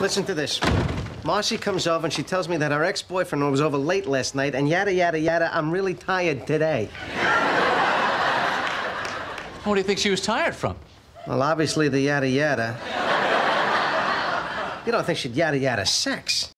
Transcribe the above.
Listen to this. Marcy comes over and she tells me that her ex-boyfriend was over late last night and yada, yada, yada. I'm really tired today. What do you think she was tired from? Well, obviously the yada, yada. You don't think she'd yada, yada sex?